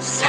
Say